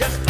just